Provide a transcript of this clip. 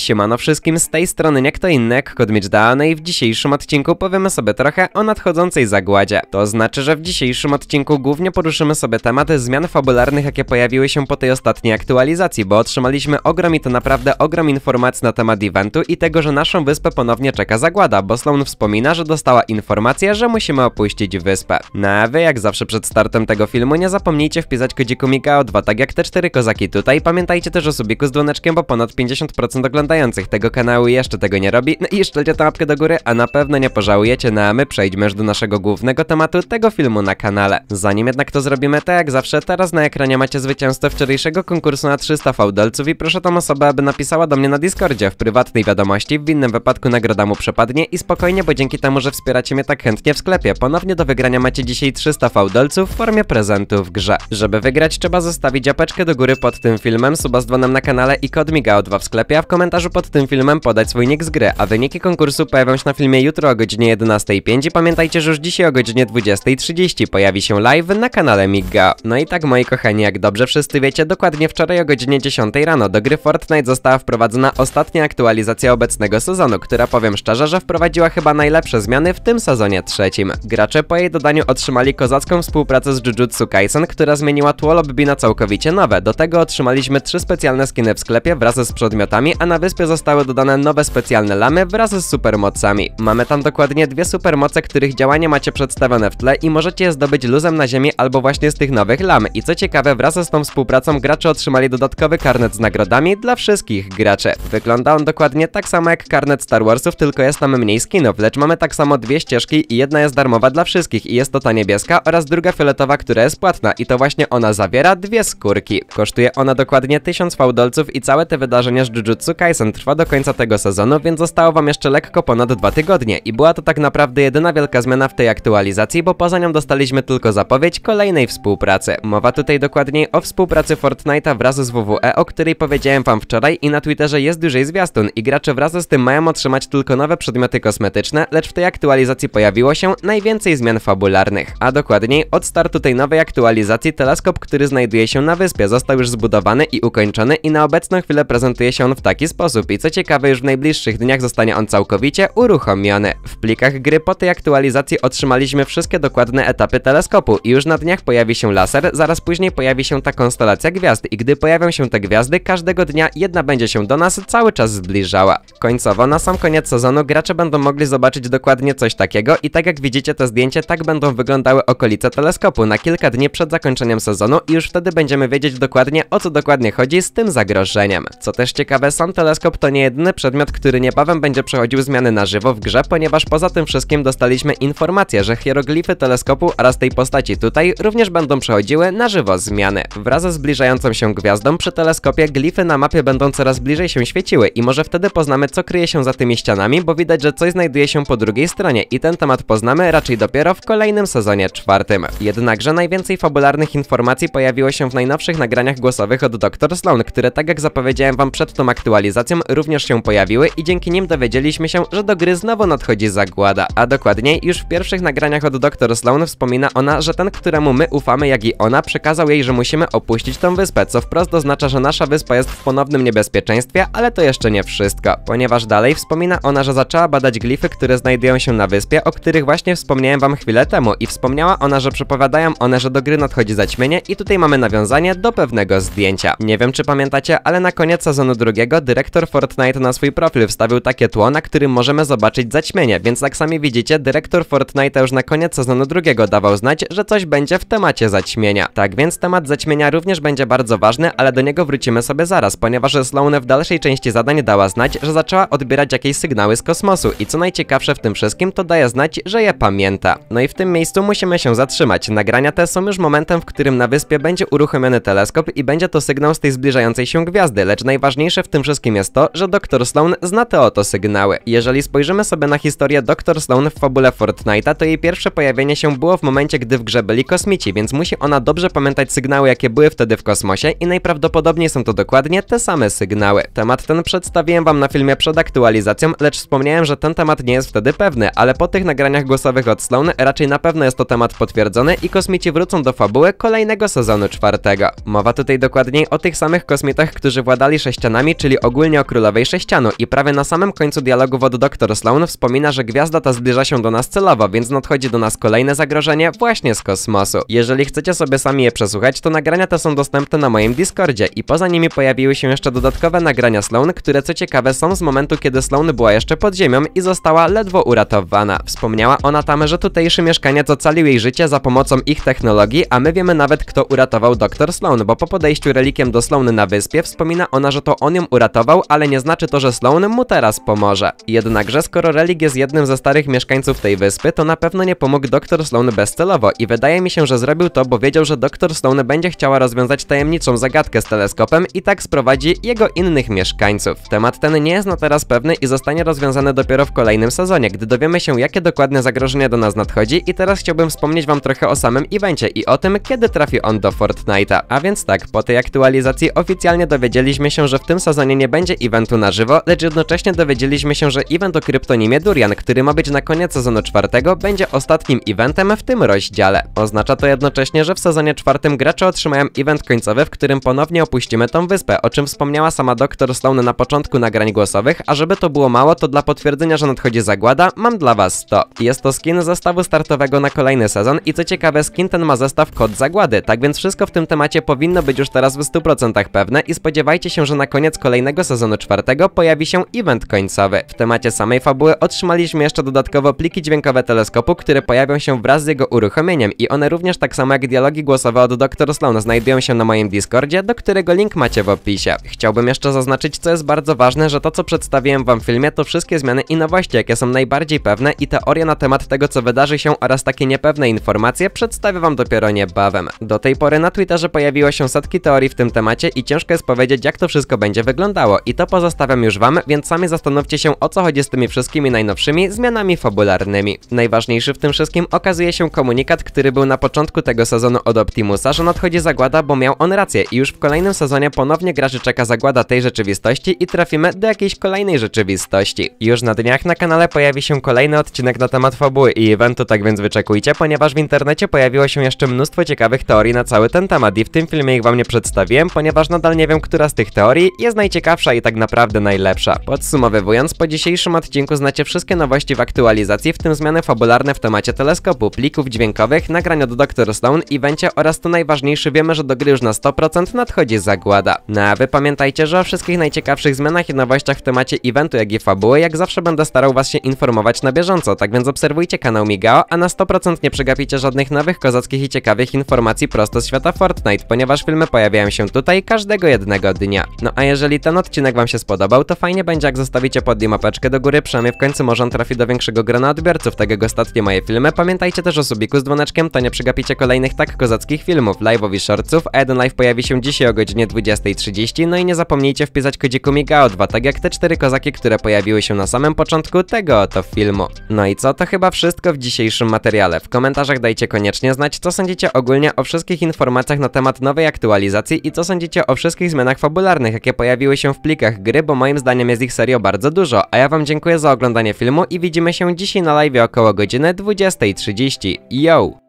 Siemano wszystkim, z tej strony nie kto inny jak Kodmicz no i w dzisiejszym odcinku powiemy sobie trochę o nadchodzącej zagładzie. To znaczy, że w dzisiejszym odcinku głównie poruszymy sobie tematy zmian fabularnych, jakie pojawiły się po tej ostatniej aktualizacji, bo otrzymaliśmy ogrom i to naprawdę ogrom informacji na temat eventu i tego, że naszą wyspę ponownie czeka zagłada, bo Sloan wspomina, że dostała informację, że musimy opuścić wyspę. No a wy, jak zawsze przed startem tego filmu, nie zapomnijcie wpisać kodziku MIGAO2, tak jak te cztery kozaki tutaj. Pamiętajcie też o subiku z dzwoneczkiem, bo ponad 50% oglądających tego kanału jeszcze tego nie robi. No i szczelcie tę łapkę do góry, a na pewno nie pożałujecie, no a my przejdźmy już do naszego głównego tematu tego filmu na kanale. Zanim jednak to zrobimy, to jak zawsze, teraz na ekranie macie zwycięzcę wczorajszego konkursu na 300 fałdolców i proszę tą osobę, aby napisała do mnie na Discordzie w prywatnej wiadomości, w innym wypadku nagroda mu przepadnie i spokojnie, bo dzięki temu, że wspieracie mnie tak chętnie w sklepie, ponownie do wygrania macie dzisiaj 300 fałdolców w formie prezentu w grze. Żeby wygrać, trzeba zostawić apeczkę do góry pod tym filmem, suba z dzwonem na kanale i kod MIGAO2 w sklepie, a w komentarzu pod tym filmem podać swój nick z gry, a wyniki konkursu pojawią się na filmie jutro o godzinie 11.05 i pamiętajcie, że już dzisiaj o godzinie 20.30 pojawi się live na kanale MIGA. No i tak moi kochani, jak dobrze wszyscy wiecie, dokładnie wczoraj o godzinie 10 rano do gry Fortnite została wprowadzona ostatnia aktualizacja obecnego sezonu, która powiem szczerze, że wprowadziła chyba najlepsze zmiany w tym sezonie trzecim. Gracze po jej dodaniu otrzymali kozacką współpracę z Jujutsu Kaisen, która zmieniła tło lobby na całkowicie nowe. Do tego otrzymaliśmy trzy specjalne skiny w sklepie wraz z przedmiotami, a na wyspie zostały dodane nowe specjalne lamy wraz z supermocami. Mamy tam dokładnie dwie supermoce, których działanie macie przedstawione w tle i możecie je zdobyć luzem na ziemi albo właśnie z tych nowych lam. I co ciekawe, wraz z tą współpracą gracze otrzymali dodatkowy karnet z nagrodami dla wszystkich graczy. Wygląda on dokładnie tak samo jak karnet Star Warsów, tylko jest tam mniej skinów, lecz mamy tak samo dwie ścieżki i jedna jest darmowa dla wszystkich i jest to ta niebieska oraz druga fioletowa, która jest płatna i to właśnie ona zawiera dwie skórki. Kosztuje ona dokładnie 1000 fałdolców i całe te wydarzenia z Jujutsu trwa do końca tego sezonu, więc zostało wam jeszcze lekko ponad dwa tygodnie i była to tak naprawdę jedyna wielka zmiana w tej aktualizacji, bo poza nią dostaliśmy tylko zapowiedź kolejnej współpracy. Mowa tutaj dokładniej o współpracy Fortnite'a wraz z WWE, o której powiedziałem wam wczoraj i na Twitterze jest dużej zwiastun i gracze wraz z tym mają otrzymać tylko nowe przedmioty kosmetyczne, lecz w tej aktualizacji pojawiło się najwięcej zmian fabularnych. A dokładniej od startu tej nowej aktualizacji teleskop, który znajduje się na wyspie został już zbudowany i ukończony i na obecną chwilę prezentuje się on w taki sposób i co ciekawe już w najbliższych dniach zostanie on całkowicie uruchomiony. W plikach gry po tej aktualizacji otrzymaliśmy wszystkie dokładne etapy teleskopu i już na dniach pojawi się laser, zaraz później pojawi się ta konstelacja gwiazd i gdy pojawią się te gwiazdy, każdego dnia jedna będzie się do nas cały czas zbliżała. Końcowo na sam koniec sezonu gracze będą mogli zobaczyć dokładnie coś takiego i tak jak widzicie te zdjęcie tak będą wyglądały okolice teleskopu na kilka dni przed zakończeniem sezonu i już wtedy będziemy wiedzieć dokładnie o co dokładnie chodzi z tym zagrożeniem. Co też ciekawe, sam teleskop to nie jedyny przedmiot, który niebawem będzie przechodził zmiany na żywo w grze, ponieważ poza tym wszystkim dostaliśmy informację, że hieroglify teleskopu oraz tej postaci tutaj również będą przechodziły na żywo zmiany. Wraz ze zbliżającą się gwiazdą przy teleskopie glify na mapie będą coraz bliżej się świeciły i może wtedy poznamy co kryje się za tymi ścianami, bo widać, że coś znajduje się po drugiej stronie i ten temat poznamy raczej dopiero w kolejnym sezonie czwartym. Jednakże najwięcej fabularnych informacji pojawiło się w najnowszych nagraniach głosowych od Dr. Sloan, które tak jak zapowiedziałem wam przed tą aktualizacją również się pojawiły i dzięki nim dowiedzieliśmy się, że do gry znowu nadchodzi zagłada, a dokładniej już w pierwszych nagraniach od Dr. Sloan wspomina ona, że ten, któremu my ufamy jak i ona, przekazał jej, że musimy opuścić tą wyspę, co wprost oznacza, że nasza wyspa jest w ponownym niebezpieczeństwie, ale to jeszcze nie wszystko, ponieważ dalej wspomina ona, że zaczęła badać glify, które znajdują się na wyspie, o których właśnie wspomniałem wam chwilę temu i wspomniała ona, że przepowiadają one, że do gry nadchodzi zaćmienie i tutaj mamy nawiązanie do pewnego zdjęcia. Nie wiem czy pamiętacie, ale na koniec sezonu drugiego dyrektor Fortnite na swój profil wstawił takie tło, na którym możemy zobaczyć zaćmienie, więc jak sami widzicie, dyrektor Fortnite już na koniec sezonu drugiego dawał znać, że coś będzie w temacie zaćmienia. Tak więc temat zaćmienia również będzie bardzo ważny, ale do niego wrócimy sobie zaraz, ponieważ Sloane w dalszej części zadań dała znać, że zaczęła odbierać jakieś sygnały z kosmosu i co najciekawsze w tym wszystkim, to daje znać, że je pamięta. No i w tym miejscu musimy się zatrzymać. Nagrania te są już momentem, w którym na wyspie będzie uruchomiony teleskop i będzie to sygnał z tej zbliżającej się gwiazdy, lecz najważniejsze w tym wszystkim jest to, że Dr. Sloan zna te oto sygnały. Jeżeli spojrzymy sobie na historię Dr. Sloan w fabule Fortnite'a, to jej pierwsze pojawienie się było w momencie, gdy w grze byli kosmici, więc musi ona dobrze pamiętać sygnały, jakie były wtedy w kosmosie i najprawdopodobniej są to dokładnie te same sygnały. Temat ten przedstawiłem wam na filmie przed aktualizacją, lecz wspomniałem, że ten temat nie jest wtedy pewny, ale po tych nagraniach głosowych od Sloan raczej na pewno jest to temat potwierdzony i kosmici wrócą do fabuły kolejnego sezonu czwartego. Mowa tutaj dokładniej o tych samych kosmitach, którzy władali sześcianami, czyli ogólnie ogólnie o Królowej Sześcianu i prawie na samym końcu dialogów od Dr. Sloan wspomina, że gwiazda ta zbliża się do nas celowo, więc nadchodzi do nas kolejne zagrożenie właśnie z kosmosu. Jeżeli chcecie sobie sami je przesłuchać, to nagrania te są dostępne na moim Discordzie i poza nimi pojawiły się jeszcze dodatkowe nagrania Sloan, które co ciekawe są z momentu, kiedy Sloan była jeszcze pod ziemią i została ledwo uratowana. Wspomniała ona tam, że tutejszy mieszkaniec ocalił jej życie za pomocą ich technologii, a my wiemy nawet kto uratował dr Sloan, bo po podejściu relikiem do Sloan na wyspie wspomina ona, że to on ją uratował, ale nie znaczy to, że Sloan mu teraz pomoże. Jednakże skoro relik jest jednym ze starych mieszkańców tej wyspy, to na pewno nie pomógł dr Sloan bezcelowo i wydaje mi się, że zrobił to, bo wiedział, że dr Sloan będzie chciała rozwiązać tajemniczą zagadkę z teleskopem i tak sprowadzi jego innych mieszkańców. Temat ten nie jest na teraz pewny i zostanie rozwiązany dopiero w kolejnym sezonie, gdy dowiemy się jakie dokładne zagrożenie do nas nadchodzi i teraz chciałbym wspomnieć wam trochę o samym evencie i o tym, kiedy trafi on do Fortnite'a. A więc tak, po tej aktualizacji oficjalnie dowiedzieliśmy się, że w tym sezonie nie będzie eventu na żywo, lecz jednocześnie dowiedzieliśmy się, że event o kryptonimie Durian, który ma być na koniec sezonu czwartego, będzie ostatnim eventem w tym rozdziale. Oznacza to jednocześnie, że w sezonie czwartym gracze otrzymają event końcowy, w którym ponownie opuścimy tą wyspę, o czym wspomniała sama dr Sloan na początku nagrań głosowych, a żeby to było mało, to dla potwierdzenia, że nadchodzi zagłada, mam dla was to. Jest to skin zestawu startowego na kolejny sezon i co ciekawe, skin ten ma zestaw kod zagłady, tak więc wszystko w tym temacie powinno być już teraz w 100% pewne i spodziewajcie się, że na koniec kolejnego sezonu czwartego pojawi się event końcowy. W temacie samej fabuły otrzymaliśmy jeszcze dodatkowo pliki dźwiękowe teleskopu, które pojawią się wraz z jego uruchomieniem i one również tak samo jak dialogi głosowe od Dr. Sloan znajdują się na moim Discordzie, do którego link macie w opisie. Chciałbym jeszcze zaznaczyć, co jest bardzo ważne, że to co przedstawiłem wam w filmie to wszystkie zmiany i nowości, jakie są najbardziej pewne i teorie na temat tego, co wydarzy się oraz takie niepewne informacje przedstawię wam dopiero niebawem. Do tej pory na Twitterze pojawiło się setki teorii w tym temacie i ciężko jest powiedzieć, jak to wszystko będzie wyglądało i to pozostawiam już wam, więc sami zastanówcie się, o co chodzi z tymi wszystkimi najnowszymi zmianami fabularnymi. Najważniejszy w tym wszystkim okazuje się komunikat, który był na początku tego sezonu od Optimusa, że nadchodzi zagłada, bo miał on rację i już w kolejnym sezonie ponownie graczy czeka zagłada tej rzeczywistości i trafimy do jakiejś kolejnej rzeczywistości. Już na dniach na kanale pojawi się kolejny odcinek na temat fabuły i eventu, tak więc wyczekujcie, ponieważ w internecie pojawiło się jeszcze mnóstwo ciekawych teorii na cały ten temat i w tym filmie ich wam nie przedstawiłem, ponieważ nadal nie wiem, która z tych teorii jest najciekawsza i tak naprawdę najlepsza. Podsumowywując, po dzisiejszym odcinku znacie wszystkie nowości w aktualizacji, w tym zmiany fabularne w temacie teleskopu, plików dźwiękowych, nagrań od Dr. Stone, evencie oraz to najważniejsze wiemy, że do gry już na 100% nadchodzi zagłada. No a wy pamiętajcie, że o wszystkich najciekawszych zmianach i nowościach w temacie eventu, jak i fabuły, jak zawsze będę starał was się informować na bieżąco, tak więc obserwujcie kanał Migao, a na 100% nie przegapicie żadnych nowych, kozackich i ciekawych informacji prosto z świata Fortnite, ponieważ filmy pojawiają się tutaj każdego jednego dnia. No a jeżeli ten odcinek wam się spodobał, to fajnie będzie jak zostawicie pod nim mapeczkę do góry, przynajmniej w końcu może on trafi do większego grona odbiorców, tak jak ostatnie moje filmy. Pamiętajcie też o subiku z dzwoneczkiem, to nie przegapicie kolejnych tak kozackich filmów, live'ów i shortsów, a jeden live pojawi się dzisiaj o godzinie 20.30, no i nie zapomnijcie wpisać kodziku MIGAO2, tak jak te cztery kozaki, które pojawiły się na samym początku tego oto filmu. No i co, to chyba wszystko w dzisiejszym materiale. W komentarzach dajcie koniecznie znać, co sądzicie ogólnie o wszystkich informacjach na temat nowej aktualizacji i co sądzicie o wszystkich zmianach fabularnych, jakie pojawiły się w plikach gry, bo moim zdaniem jest ich serio bardzo dużo. A ja wam dziękuję za oglądanie filmu i widzimy się dzisiaj na live około godziny 20.30. Yo!